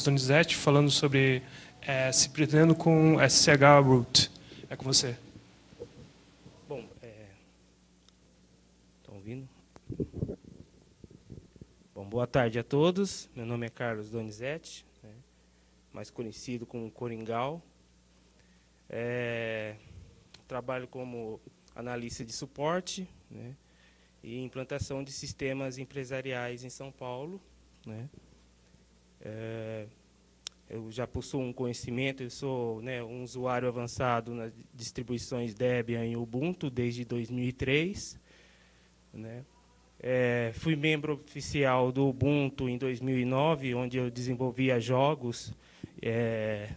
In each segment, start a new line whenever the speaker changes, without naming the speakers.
Donizete falando sobre é, se pretendendo com SCH Root. É com você.
Bom, é... estão ouvindo? Bom, boa tarde a todos. Meu nome é Carlos Donizete, né? mais conhecido como Coringal. É... Trabalho como analista de suporte né? e implantação de sistemas empresariais em São Paulo. Né? É, eu já possuo um conhecimento, eu sou né, um usuário avançado nas distribuições Debian e Ubuntu desde 2003. Né? É, fui membro oficial do Ubuntu em 2009, onde eu desenvolvia jogos é,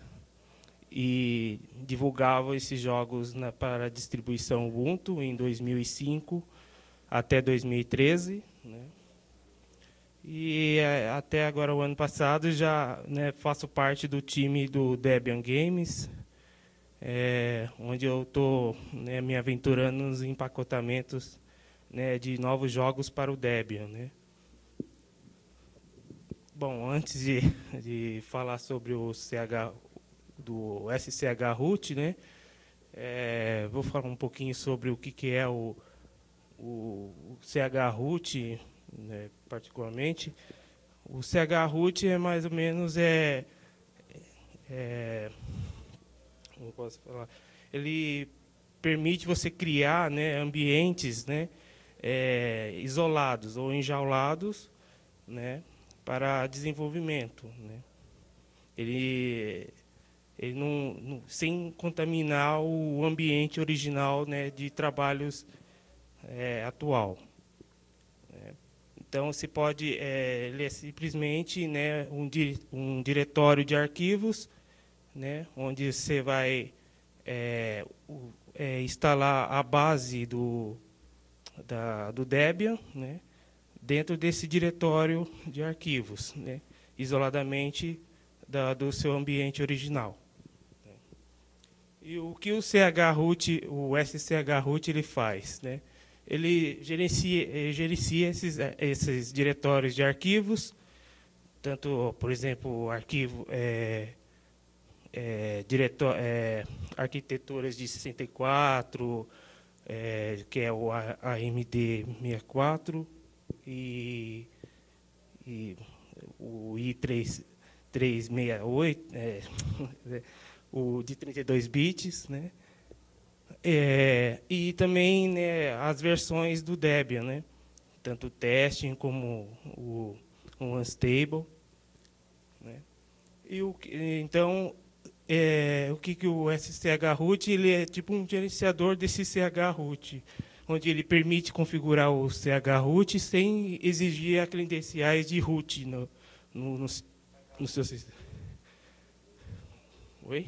e divulgava esses jogos na, para a distribuição Ubuntu em 2005 até 2013. Né? E é, até agora, o ano passado, já né, faço parte do time do Debian Games, é, onde eu estou né, me aventurando nos empacotamentos né, de novos jogos para o Debian. Né. Bom, antes de, de falar sobre o CH, do SCH Root, né, é, vou falar um pouquinho sobre o que, que é o, o, o CH Root, né, particularmente, o CH-Root é mais ou menos é, é como posso falar, ele permite você criar né, ambientes né, é, isolados ou enjaulados né, para desenvolvimento. Né. Ele, ele não, não, sem contaminar o ambiente original né, de trabalhos é, atual. Então, se pode é, ler simplesmente né, um, um diretório de arquivos, né, onde você vai é, o, é, instalar a base do, da, do Debian né, dentro desse diretório de arquivos, né, isoladamente da, do seu ambiente original. E o que o chroot, o SCHroot, ele faz? Né? Ele gerencia, gerencia esses, eh, esses diretórios de arquivos, tanto, por exemplo, arquivo é, é, diretor, é, arquiteturas de 64, é, que é o AMD64, e, e o i368, é, o de 32 bits, né? É, e também né, as versões do Debian, né? tanto o testing como o, o Unstable. Né? E o, então, é, o que, que o SCH-root ele é tipo um gerenciador desse CH-root, onde ele permite configurar o CH-root sem exigir credenciais de root no, no, no, no seu sistema. Oi?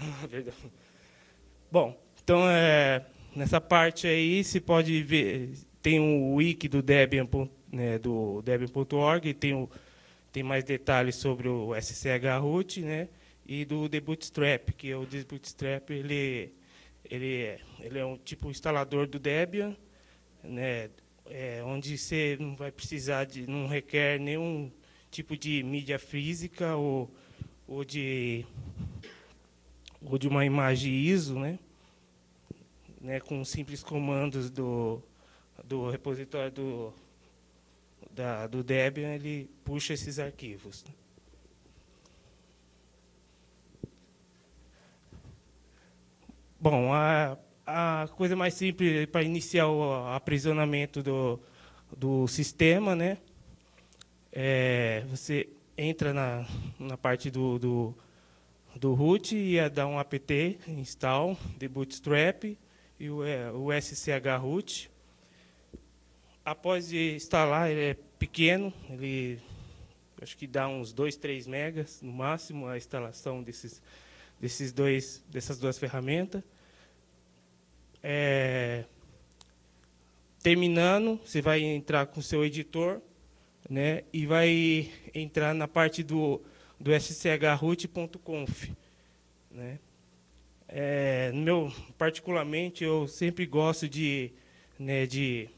Bom, então, é, nessa parte aí, se pode ver, tem o wiki do Debian, né, do Debian.org, tem, o, tem mais detalhes sobre o SCH root, né, e do The Bootstrap, que é o The Bootstrap, ele, ele, é, ele é um tipo instalador do Debian, né, é, onde você não vai precisar de, não requer nenhum tipo de mídia física ou, ou de ou de uma imagem ISO, né? Né, com simples comandos do, do repositório do, da, do Debian, ele puxa esses arquivos. Bom, a, a coisa mais simples para iniciar o aprisionamento do, do sistema, né? É, você entra na, na parte do, do, do root e dá um apt install de bootstrap e o, é, o SCH root. Após instalar, ele é pequeno, ele acho que dá uns 2, 3 megas no máximo a instalação desses, desses dois, dessas duas ferramentas. É, terminando, você vai entrar com o seu editor né, e vai entrar na parte do, do schroot.conf. Né. É, meu, particularmente, eu sempre gosto de, né, de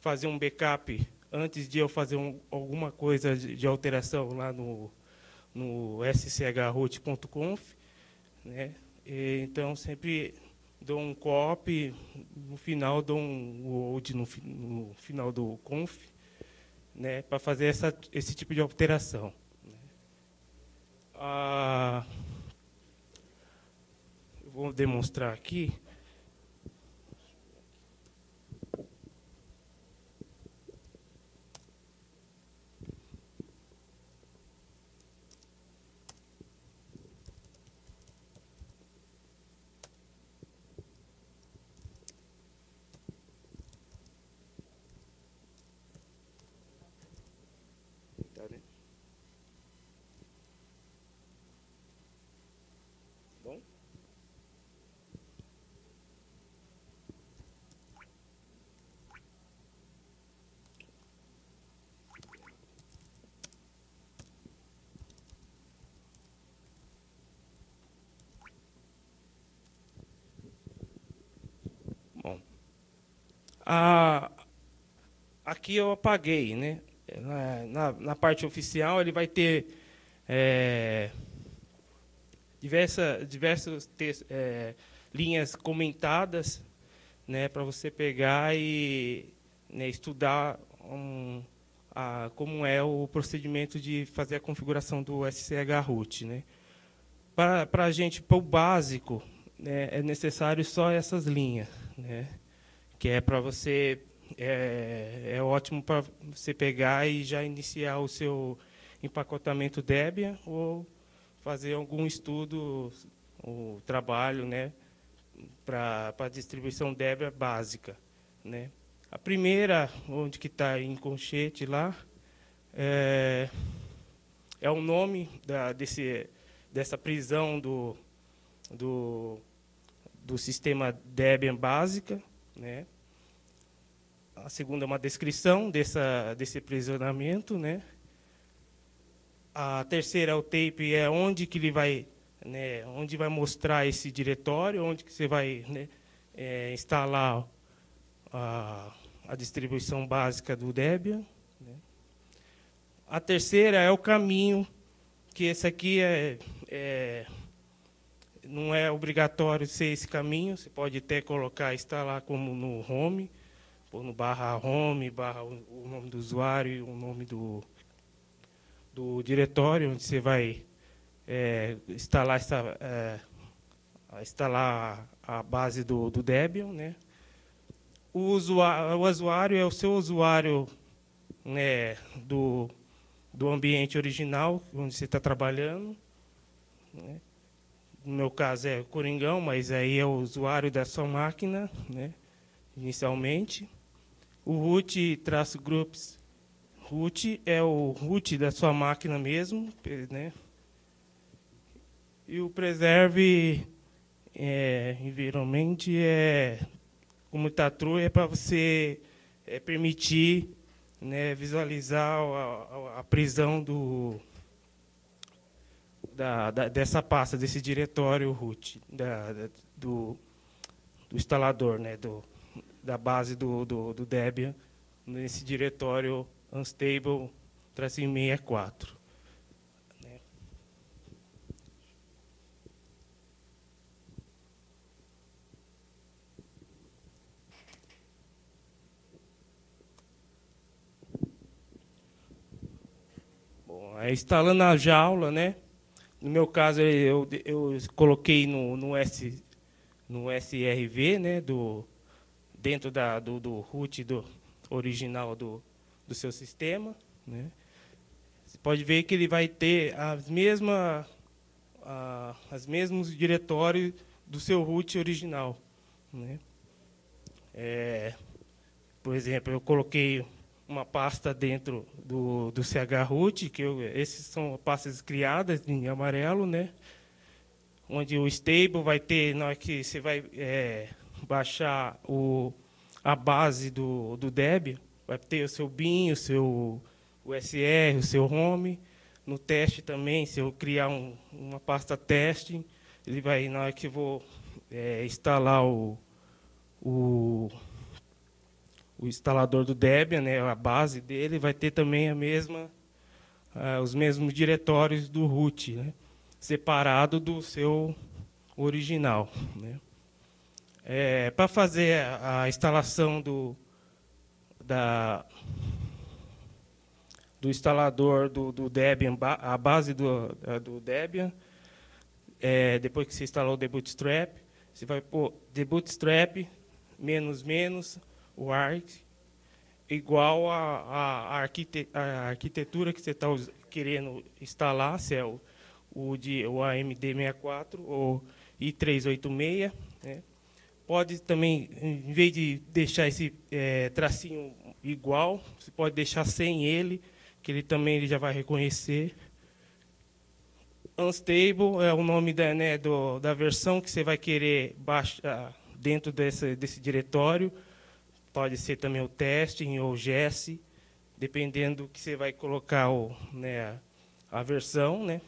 fazer um backup antes de eu fazer um, alguma coisa de, de, alteração lá no, no schroot.conf. Né? E, então, sempre dou um copy, no final dou um word no, no final do conf, né, para fazer essa, esse tipo de alteração. Né. Ah, vou demonstrar aqui. Aqui eu apaguei, né? Na, na, na, parte oficial ele vai ter é, diversa, diversas é, linhas comentadas, né, para você pegar e né, estudar um, a, como é o procedimento de fazer a configuração do SCH root, né? Para a gente, para o básico, né, é necessário só essas linhas, né? Que é para você é, é ótimo para você pegar e já iniciar o seu empacotamento Debian ou fazer algum estudo, o trabalho, né, para a distribuição Debian básica, né. A primeira, onde que está em conchete lá, é, é o nome da, desse, dessa prisão do, do, do sistema Debian básica, né? A segunda é uma descrição dessa, desse aprisionamento, né? A terceira é o tape, é onde que ele vai, né, onde vai mostrar esse diretório, onde que você vai né, é, instalar a, a, distribuição básica do Debian. Né? A terceira é o caminho, que esse aqui é, é não é obrigatório ser esse caminho, você pode até colocar, instalar como no home, pôr no barra home, barra o nome do usuário e o nome do, do diretório, onde você vai é, instalar, essa, é, instalar a base do, do Debian. Né? O, usuário, o usuário é o seu usuário né, do, do ambiente original, onde você está trabalhando. Né? No meu caso é Coringão, mas aí é o usuário da sua máquina, né, inicialmente. O root traço groups root é o root da sua máquina mesmo, né? E o preserve é, environment é como está true é para você é, permitir né, visualizar a, a, a prisão do da, da, dessa pasta, desse diretório root, da, do, do instalador, né, do, da base do, do, do Debian nesse diretório unstable 64. Né. Bom, aí instalando a jaula, né? No meu caso, eu, eu coloquei no, no, S, no SRV, né, do, dentro da, do, do root do original do, do seu sistema. Né? Você pode ver que ele vai ter as mesmas, a, as mesmos diretórios do seu root original. Né? É, por exemplo, eu coloquei uma pasta dentro do, do chroot, que eu, esses são pastas criadas em amarelo, né? onde o stable vai ter, na hora que você vai é, baixar o, a base do, do Debian, vai ter o seu bin, o seu USR, o seu home. No teste também, se eu criar um, uma pasta teste, ele vai, na hora que eu vou é, instalar o, o, o, instalador do Debian, né, a base dele, vai ter também a mesma, uh, os mesmos diretórios do root, né? separado do seu original. Né? É, Para fazer a instalação do, da, do instalador do, do Debian, a base do, do Debian, é, depois que você instalou o The Bootstrap, você vai pôr The Bootstrap menos menos o arc igual a, a, a, arquite, a arquitetura que você está querendo instalar, se é o, o, de, o AMD64 ou i386. Né? Pode também, em vez de deixar esse é, tracinho igual, você pode deixar sem ele, que ele também ele já vai reconhecer. Unstable é o nome da, né, do, da versão que você vai querer baixar dentro desse, desse diretório. Pode ser também o testing ou o GES, dependendo do que você vai colocar o, né, a versão. Né.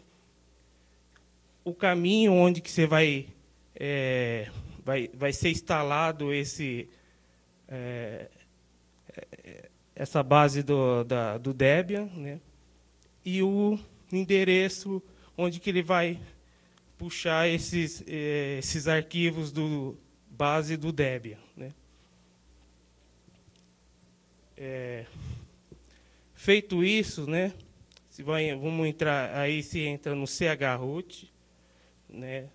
O caminho onde que você vai, é, vai, vai ser instalado esse, é, é essa base do, da, do Debian, né, e o endereço onde que ele vai puxar esses, eh, esses arquivos do base do Debian. Né? É, feito isso, né, se vai, vamos entrar, aí se entra no chroot, né,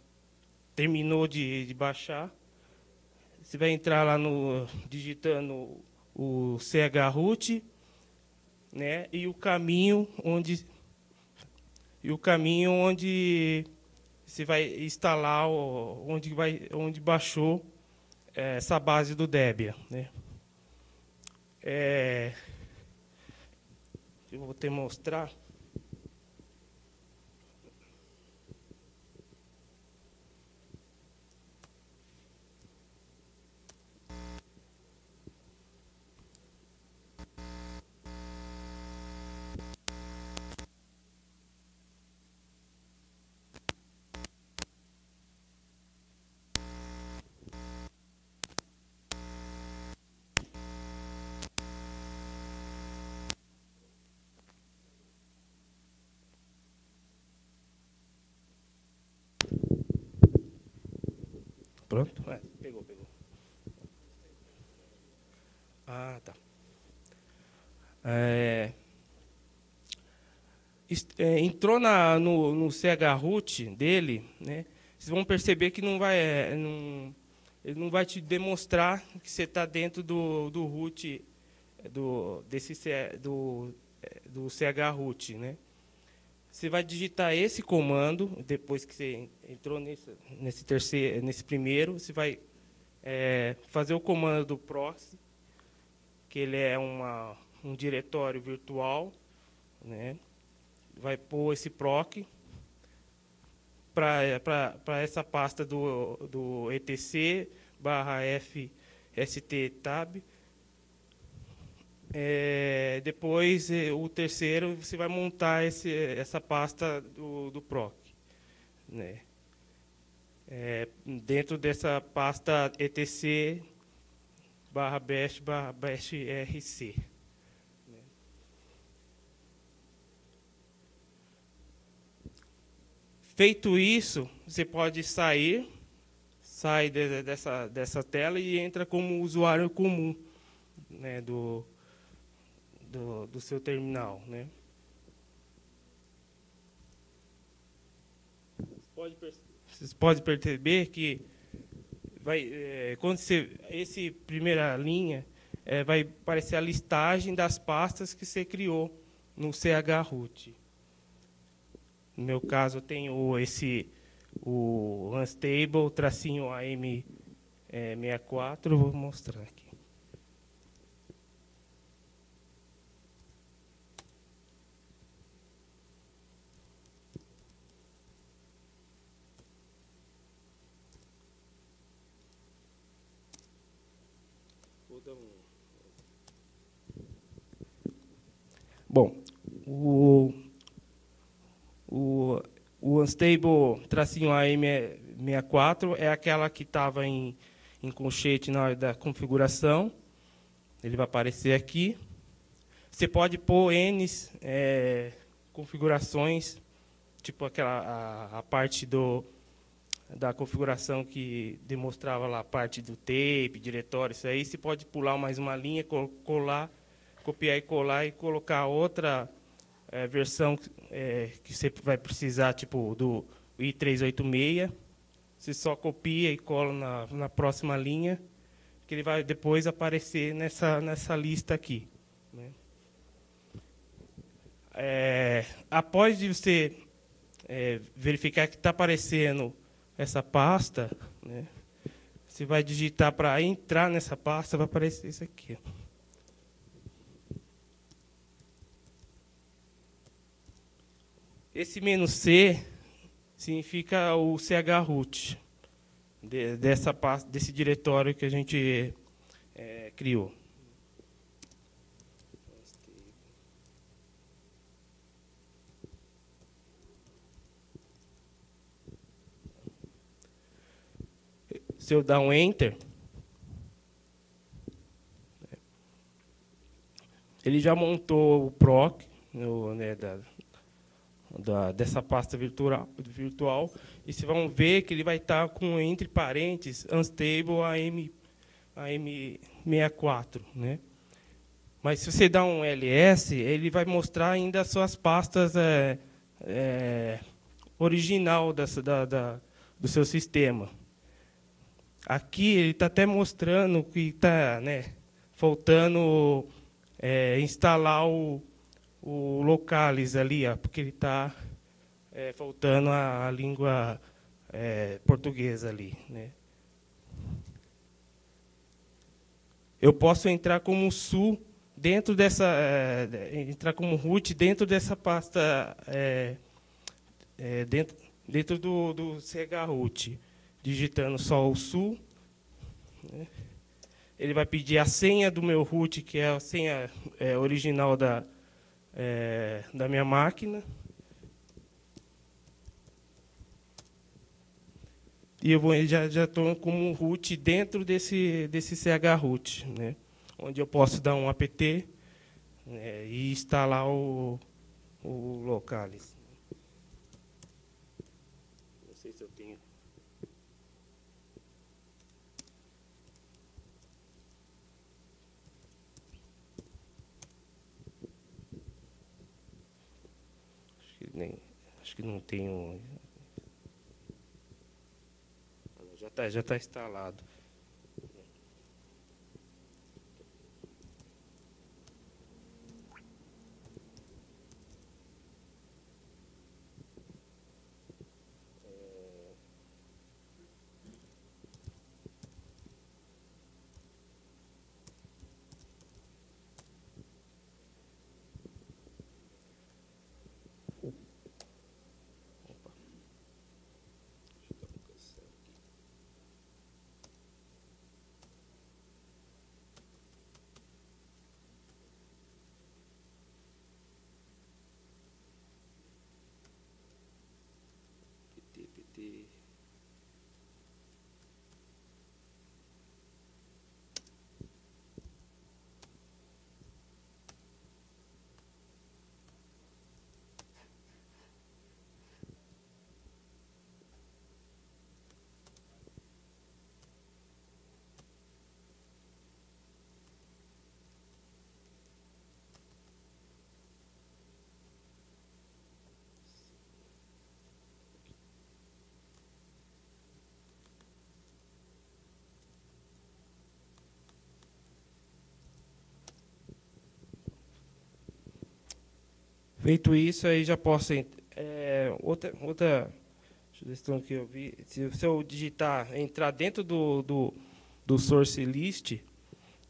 terminou de, de baixar, você vai entrar lá no digitando o chroot, né, e o caminho onde e o caminho onde você vai instalar, onde, vai, onde baixou é, essa base do Debian. Né? É, eu vou te mostrar. Pronto? É, pegou, pegou. Ah, tá. É, é, entrou na, no, no chroot dele, né, vocês vão perceber que não vai, é, não, ele não vai te demonstrar que você está dentro do, do root do, desse, do, é, do chroot. Né? Você vai digitar esse comando, depois que você entrou nesse, nesse, terceiro, nesse primeiro, você vai é, fazer o comando do proxy, que ele é uma, um diretório virtual, né? vai pôr esse proc para essa pasta do, do etc barra fst tab é, depois, é, o terceiro, você vai montar esse, essa pasta do, do PROC. Né? É, dentro dessa pasta etc barra bash barra bash rc. Né? Feito isso, você pode sair, sai de, dessa, dessa tela e entra como usuário comum né, do, do, do seu terminal. Né? Pode, vocês podem perceber que vai, é, quando você, esse primeira linha é, vai aparecer a listagem das pastas que você criou no chroot. No meu caso, eu tenho esse o unstable tracinho AM64, é, vou mostrar aqui. Bom, o, o, o Unstable tracinho AM64 é aquela que estava em, em colchete na hora da configuração. Ele vai aparecer aqui. Você pode pôr N é, configurações, tipo aquela a, a parte do da configuração que demonstrava lá a parte do tape, diretório, isso aí, você pode pular mais uma linha, colar, copiar e colar e colocar outra é, versão é, que você vai precisar, tipo do i386, você só copia e cola na, na próxima linha, que ele vai depois aparecer nessa, nessa lista aqui. Né? É, após de você verificar que está aparecendo essa pasta, né, você vai digitar para entrar nessa pasta, vai aparecer isso aqui. Esse menu C significa o chroot de, dessa desse diretório que a gente é, criou. Se eu dar um Enter, ele já montou o proc no, né, da, da, dessa pasta virtual, virtual e vocês vão ver que ele vai estar com, entre parênteses, unstable AM, AM64. Né? Mas se você dá um ls, ele vai mostrar ainda as suas pastas é, é, original dessa, da, da, do seu sistema. Aqui ele está até mostrando que está né, faltando é, instalar o, o Localis ali, ó, porque ele está é, faltando a, a língua é, portuguesa ali. Né? Eu posso entrar como sul dentro dessa, é, entrar como root dentro dessa pasta, é, é, dentro, dentro do, do chroot, digitando só o sul. Né? Ele vai pedir a senha do meu root, que é a senha é, original da, é, da minha máquina. E eu vou, já estou como root dentro desse, desse chroot, né? onde eu posso dar um apt né? e instalar o, o Localis. Não sei se eu tenho. Acho que, nem, acho que não tenho tá, já está instalado. Feito isso, aí já posso. É, outra, outra sugestão que eu vi: se, se eu digitar, entrar dentro do, do, do source list,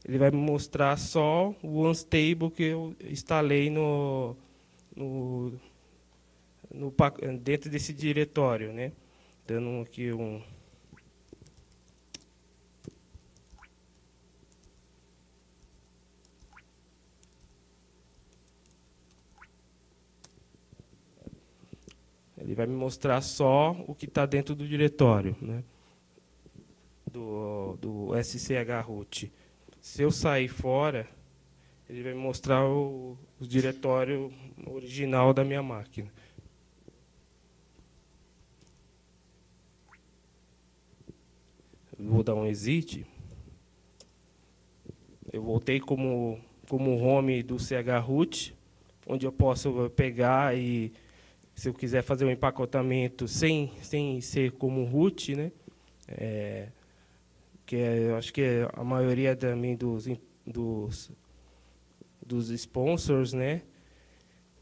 ele vai me mostrar só o unstable que eu instalei no, no, no dentro desse diretório, né? Dando aqui um vai me mostrar só o que está dentro do diretório, né? do, do SCH root. Se eu sair fora, ele vai me mostrar o, o diretório original da minha máquina. Vou dar um exit. Eu voltei como, como home do CH onde eu posso pegar e, se eu quiser fazer um empacotamento sem, sem ser como root, né? É, que é, eu acho que a maioria também dos, dos, dos sponsors, né?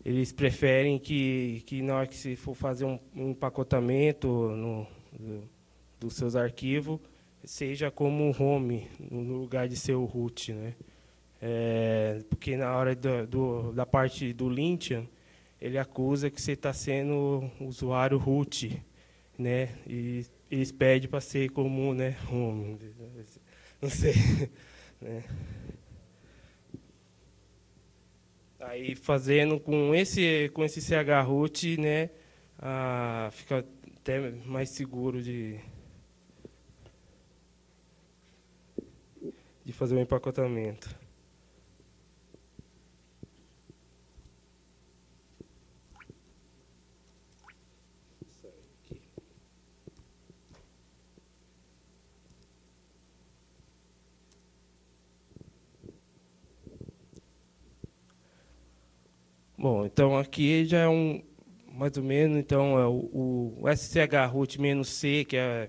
Eles preferem que, que na hora que se for fazer um, um empacotamento no, do, dos seus arquivos, seja como home, no lugar de ser o root. Né? É, porque na hora do, do, da parte do Lynchian, ele acusa que você está sendo usuário root. Né? E eles pedem para ser como né, home. Não sei. Né? Aí fazendo com esse com esse CH root, né, ah, fica até mais seguro de de fazer o empacotamento. Bom, então aqui já é um mais ou menos, então é o, o SCH root menos C, que é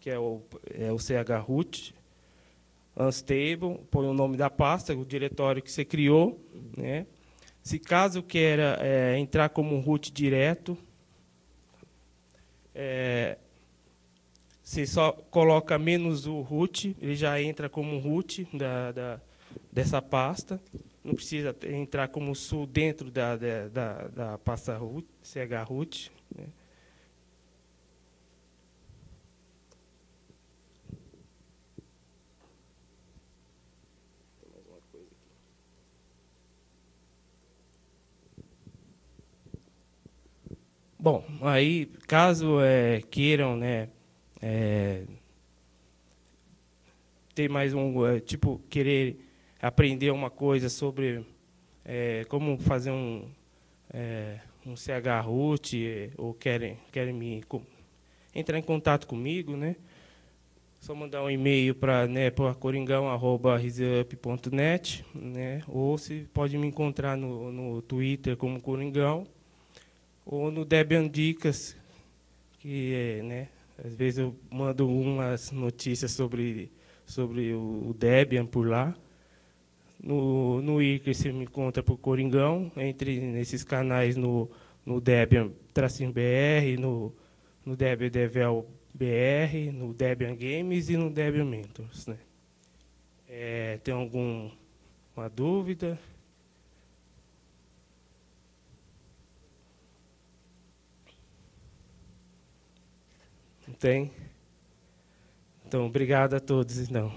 que é o é o CH root, unstable, põe o nome da pasta, o diretório que você criou. Né? Se caso queira é, entrar como root direto, é, você só coloca menos o root, ele já entra como root da, da, dessa pasta. Não precisa entrar como sul dentro da, da, da, da pasta root, CH root. Né? Bom, aí, caso é, queiram, né, é, ter mais um, é, tipo, querer aprender uma coisa sobre é, como fazer um, é, um CH root, ou querem, querem me entrar em contato comigo, né, só mandar um e-mail para né, coringão.riseup.net, né, ou se pode me encontrar no, no Twitter como Coringão, ou no Debian Dicas, que é, né, às vezes eu mando umas notícias sobre, sobre o Debian por lá. No, no Iker você me encontra por Coringão, entre nesses canais no, no Debian Tracinho BR, no, no Debian Devel BR, no Debian Games e no Debian Mentors. Né? É, tem alguma dúvida? Tem? Então, obrigado a todos, então.